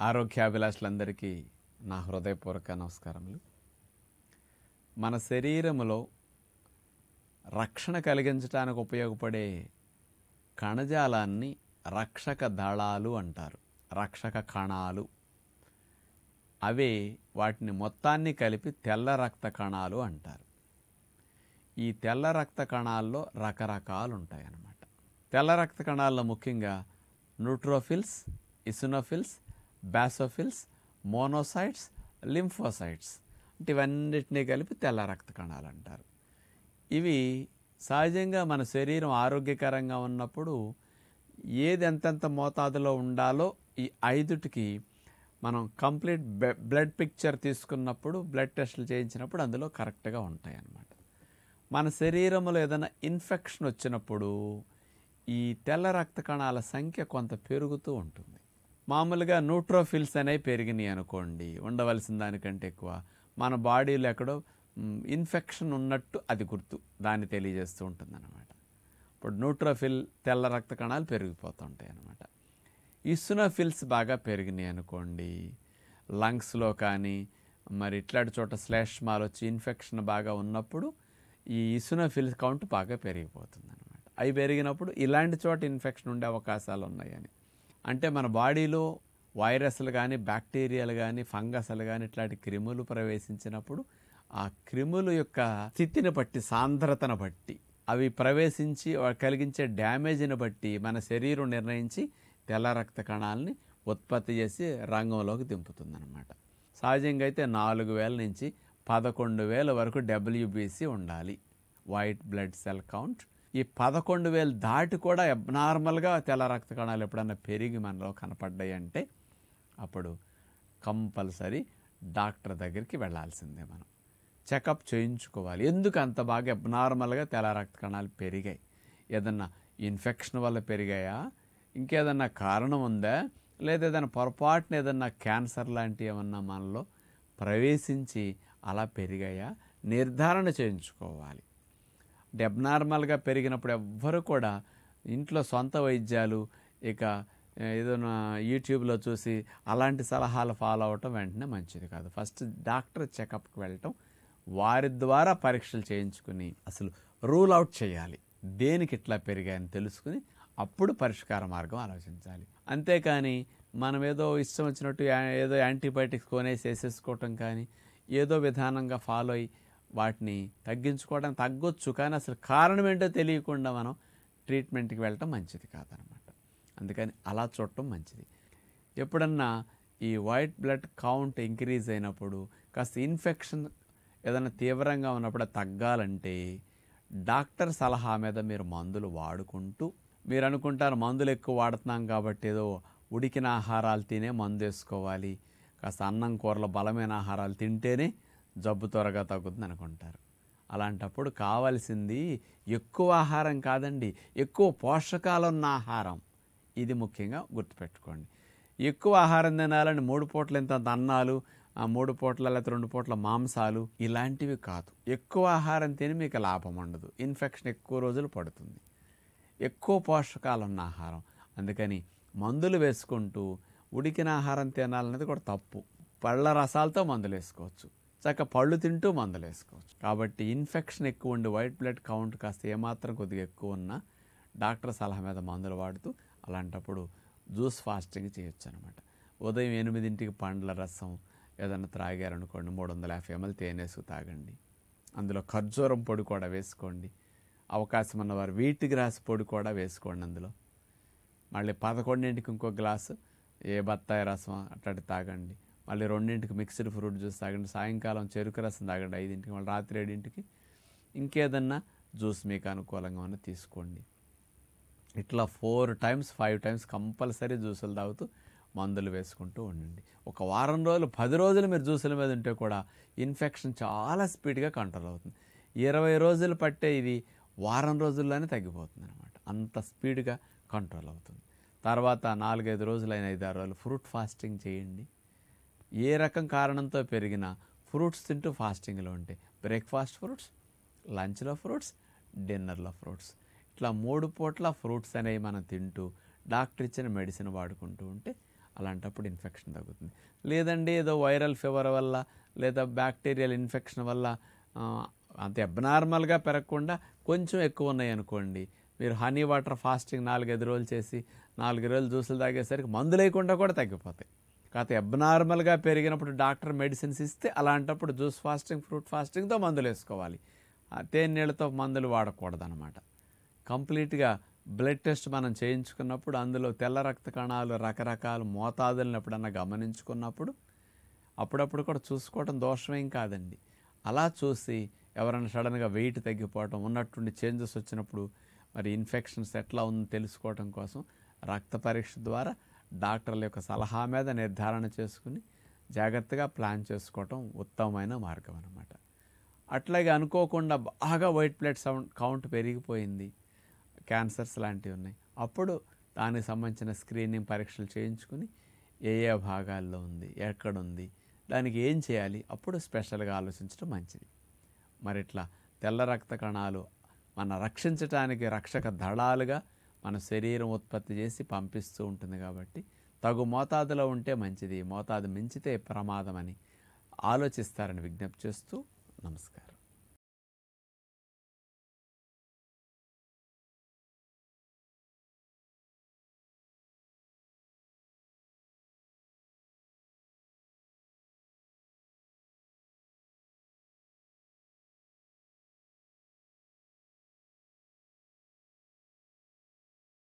ఆరోగ్యాభిలాషులందరికీ నా హృదయపూర్వక నమస్కారములు. మన శరీరములో రక్షణ కలిగించడానికి ఉపయోగపడే కణజాలాన్ని రక్షక దళాలు అంటారు. రక్షక కణాలు. అవే వాటిని మొత్తాన్ని కలిపి తెల్ల రక్త కణాలు అంటారు. ఈ తెల్ల రక్త కణాల్లో రకరకాలు ఉంటాయి అన్నమాట తెల్ల రక్త కణాల్లో ముఖ్యంగా neutrophils eosinophils basophils monocytes lymphocytes. అంటే ఇవన్నిటినీ కలిపి తెల్ల రక్త కణాలు అంటారు. ఇవి సహజంగా మన శరీరం ఆరోగ్యకరంగా ఉన్నప్పుడు ఏది ఎంతెంత మోతాదులో ఉండాలో ఈ ఐదుటికి మనం కంప్లీట్ బ్లడ్ పిక్చర్ తీసుకున్నప్పుడు బ్లడ్ టెస్టులు చేయించినప్పుడు అందులో కరెక్ట్గా ఉంటాయి అన్నమాట మన శరీరంలో ఏదైనా ఇన్ఫెక్షన్ వచ్చినప్పుడు ఈ తెల్ల రక్త కణాల సంఖ్య కొంత పెరుగుతూ ఉంటుంది. మామూలుగా న్యూట్రోఫిల్స్ అనేవి పెరిగినాయి అనుకోండి ఉండవలసిన దానికంటే ఎక్కువ. మన బాడీలో ఎక్కడో ఇన్ఫెక్షన్ ఉన్నట్టు అది గుర్తు దాన్ని తెలియజేస్తూ ఉంటుంది అనమాట ఇప్పుడు న్యూట్రోఫిల్ తెల్ల రక్త కణాలు పెరిగిపోతుంటాయి అనమాట ఇసునోఫిల్స్ బాగా పెరిగినాయి అనుకోండి లంగ్స్లో కానీ మరి ఇట్లాంటి చోట శ్లేష్మాలు వచ్చి ఇన్ఫెక్షన్ బాగా ఉన్నప్పుడు ఈ ఇసునోఫిల్స్ కౌంట్ బాగా పెరిగిపోతుంది అనమాట అవి పెరిగినప్పుడు ఇలాంటి చోట ఇన్ఫెక్షన్ ఉండే అవకాశాలు ఉన్నాయని. అంటే మన బాడీలో వైరస్లు కానీ బ్యాక్టీరియాలు కానీ ఫంగస్లు కానీ ఇట్లాంటి క్రిములు ప్రవేశించినప్పుడు ఆ క్రిముల యొక్క స్థితిని బట్టి సాంద్రతను బట్టి అవి ప్రవేశించి కలిగించే డ్యామేజ్ని బట్టి మన శరీరం నిర్ణయించి తెల్ల రక్త కణాలని ఉత్పత్తి చేసి రంగంలోకి దింపుతుందన్నమాట. సహజంగా అయితే నాలుగు వేల నుంచి పదకొండు వేల వరకు డబ్ల్యూబీసీ ఉండాలి. వైట్ బ్లడ్ సెల్ కౌంట్ ఈ పదకొండు వేలు దాటి కూడా అబ్నార్మల్గా తెల్ల రక్త కణాలు ఎప్పుడన్నా పెరిగి మనలో కనపడ్డాయి అంటే అప్పుడు కంపల్సరీ డాక్టర్ దగ్గరికి వెళ్ళాల్సిందే మనం. చెకప్ చేయించుకోవాలి. ఎందుకు అంత బాగా అబ్నార్మల్గా తెల్ల రక్త కణాలు పెరిగాయి? ఏదన్నా ఇన్ఫెక్షన్ వల్ల పెరిగాయా? ఇంకేదన్నా కారణం ఉందా? లేదా ఏదైనా పొరపాటున ఏదన్నా క్యాన్సర్ లాంటి ఏమన్నా మనలో ప్రవేశించి అలా పెరిగాయా? నిర్ధారణ చేయించుకోవాలి. అంటే అబ్నార్మల్గా పెరిగినప్పుడు ఎవ్వరు కూడా ఇంట్లో సొంత వైద్యాలు ఇక ఏదైనా యూట్యూబ్లో చూసి అలాంటి సలహాలు ఫాలో అవటం వెంటనే మంచిది కాదు. ఫస్ట్ డాక్టర్ చెకప్కి వెళ్ళటం వారి ద్వారా పరీక్షలు చేయించుకుని అసలు రూల్ అవుట్ చేయాలి. దేనికి ఇట్లా పెరిగాయని తెలుసుకుని అప్పుడు పరిష్కార మార్గం ఆలోచించాలి. అంతేకాని మనం ఏదో ఇష్టం వచ్చినట్టు ఏదో యాంటీబయాటిక్స్ కొనేసి వేసేసుకోవటం కానీ ఏదో విధానంగా ఫాలో అయ్యి వాటిని తగ్గించుకోవడం తగ్గొచ్చు కానీ అసలు కారణం ఏంటో తెలియకుండా మనం ట్రీట్మెంట్కి వెళ్ళటం మంచిది కాదనమాట. అందుకని అలా చూడటం మంచిది. ఎప్పుడన్నా ఈ వైట్ బ్లడ్ కౌంట్ ఇంక్రీజ్ అయినప్పుడు కాస్త ఇన్ఫెక్షన్ ఏదైనా తీవ్రంగా ఉన్నప్పుడు తగ్గాలంటే డాక్టర్ సలహా మీద మీరు మందులు వాడుకుంటూ మీరు అనుకుంటారు మందులు ఎక్కువ వాడుతున్నాం కాబట్టి ఏదో ఉడికిన ఆహారాలు తినే మందు వేసుకోవాలి కాస్త అన్నం కూరలు బలమైన ఆహారాలు తింటేనే జబ్బు త్వరగా తగ్గుతుంది అనుకుంటారు అలాంటప్పుడు కావలసింది ఎక్కువ ఆహారం కాదండి ఎక్కువ పోషకాలు ఉన్న ఆహారం. ఇది ముఖ్యంగా గుర్తుపెట్టుకోండి. ఎక్కువ ఆహారం తినాలని మూడు పూట్ల ఇంత అన్నాలు ఆ మూడు పూట్ల లేకపోతే రెండు పూట్ల మాంసాలు ఇలాంటివి కాదు. ఎక్కువ ఆహారం తిని మీకు లాభం ఉండదు. ఇన్ఫెక్షన్ ఎక్కువ రోజులు పడుతుంది. ఎక్కువ పోషకాలు ఉన్న ఆహారం. అందుకని మందులు వేసుకుంటూ ఉడికిన ఆహారం తినాలనేది కూడా తప్పు. పళ్ళ రసాలతో మందులు వేసుకోవచ్చు. చక్క పళ్ళు తింటూ మందులు వేసుకోవచ్చు కాబట్టి ఇన్ఫెక్షన్ ఎక్కువ ఉండి వైట్ బ్లడ్ కౌంట్ కాస్త ఏమాత్రం కొద్దిగా ఎక్కువ ఉన్నా డాక్టర్ సలహా మీద మందులు వాడుతూ అలాంటప్పుడు జ్యూస్ ఫాస్టింగ్ చేయొచ్చు అనమాట ఉదయం ఎనిమిదింటికి పండ్ల రసం ఏదైనా త్రాగారనుకోండి మూడు వందల యాభై ఎంఎల్ తేనేసుకు తాగండి. అందులో ఖర్జూరం పొడి కూడా వేసుకోండి. అవకాశం ఉన్నవారు వీటి గ్రాస్ పొడి కూడా వేసుకోండి అందులో. మళ్ళీ పదకొండింటికి ఇంకో గ్లాసు ఏ బత్తాయి రసం అట్లాంటి తాగండి. మళ్ళీ రెండింటికి మిక్స్డ్ ఫ్రూట్ జ్యూస్ తాగండి. సాయంకాలం చెరుకు రసం తాగండి ఐదింటికి మళ్ళీ రాత్రి ఏడింటికి. ఇంకేదన్నా జ్యూస్ మీకు అనుకూలంగా ఉన్న తీసుకోండి. ఇట్లా four times five times compulsory జ్యూసులు తాగుతూ మందులు వేసుకుంటూ ఉండండి. ఒక వారం రోజులు పది రోజులు మీరు జ్యూసుల మీద ఉంటే కూడా ఇన్ఫెక్షన్ చాలా స్పీడ్గా కంట్రోల్ అవుతుంది. ఇరవై రోజులు పట్టే ఇది వారం రోజుల్లోనే తగ్గిపోతుంది అనమాట అంత స్పీడ్గా కంట్రోల్ అవుతుంది. తర్వాత నాలుగైదు రోజులైన ఐదారు రోజులు ఫ్రూట్ ఫాస్టింగ్ చేయండి. ఏ రకం కారణంతో పెరిగినా ఫ్రూట్స్ తింటూ ఫాస్టింగ్లో ఉంటాయి బ్రేక్ఫాస్ట్ ఫ్రూట్స్ లంచ్లో ఫ్రూట్స్ డిన్నర్లో ఫ్రూట్స్. ఇట్లా మూడు పూట్ల ఫ్రూట్స్ అనేవి మనం తింటూ డాక్టర్ ఇచ్చిన మెడిసిన్ వాడుకుంటూ ఉంటే అలాంటప్పుడు ఇన్ఫెక్షన్ తగ్గుతుంది. లేదండి ఏదో వైరల్ ఫీవర్ వల్ల లేదా బ్యాక్టీరియల్ ఇన్ఫెక్షన్ వల్ల అంత అబ్నార్మల్గా పెరగకుండా కొంచెం ఎక్కువ ఉన్నాయి అనుకోండి. మీరు హనీ వాటర్ ఫాస్టింగ్ నాలుగైదు రోజులు చేసి నాలుగు రోజులు జ్యూసులు తాగేసరికి మందు లేకుండా కూడా తగ్గిపోతాయి. కాకపోతే అబ్నార్మల్గా పెరిగినప్పుడు డాక్టర్ మెడిసిన్స్ ఇస్తే అలాంటప్పుడు జ్యూస్ ఫాస్టింగ్ ఫ్రూట్ ఫాస్టింగ్తో మందులు వేసుకోవాలి. ఆ తేనె నీళ్ళతో మందులు వాడకూడదు అనమాట కంప్లీట్గా బ్లడ్ టెస్ట్ మనం చేయించుకున్నప్పుడు అందులో తెల్ల రక్త కణాలు రకరకాల మోతాదులను ఎప్పుడన్నా గమనించుకున్నప్పుడు అప్పుడప్పుడు కూడా చూసుకోవడం దోషమేం కాదండి. అలా చూసి ఎవరైనా సడన్గా వెయిట్ తగ్గిపోవటం ఉన్నట్టుండి చేంజెస్ వచ్చినప్పుడు మరి ఇన్ఫెక్షన్స్ ఎట్లా ఉందో తెలుసుకోవటం కోసం రక్త పరీక్ష ద్వారా డాక్టర్ల యొక్క సలహా మీద నిర్ధారణ చేసుకుని జాగ్రత్తగా ప్లాన్ చేసుకోవటం ఉత్తమమైన మార్గం అన్నమాట. అట్లాగే అనుకోకుండా బాగా వైట్ ప్లేట్ సౌండ్ కౌంట్ పెరిగిపోయింది. క్యాన్సర్స్ లాంటివి ఉన్నాయి. అప్పుడు దానికి సంబంధించిన స్క్రీనింగ్ పరీక్షలు చేయించుకుని ఏ ఏ భాగాల్లో ఉంది ఎక్కడుంది దానికి ఏం చేయాలి అప్పుడు స్పెషల్గా ఆలోచించడం మంచిది. మరి ఇట్లా తెల్ల రక్త కణాలు మన రక్షించటానికి రక్షక దళాలుగా మన శరీరం ఉత్పత్తి చేసి పంపిస్తూ ఉంటుంది కాబట్టి తగు మోతాదులో ఉంటే మంచిది. మోతాదు మించితే ప్రమాదమని ఆలోచిస్తారని విజ్ఞప్తి చేస్తూ నమస్కారం.